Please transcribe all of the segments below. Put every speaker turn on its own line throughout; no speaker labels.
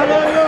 Hello,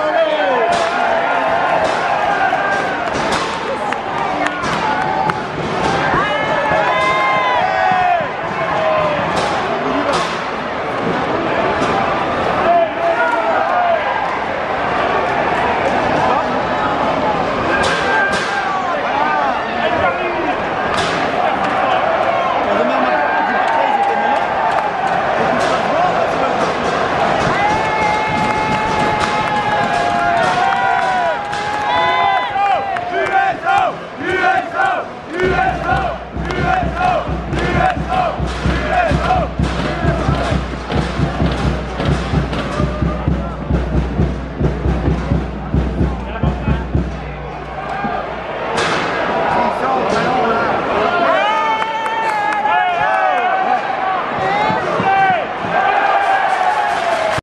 Direção!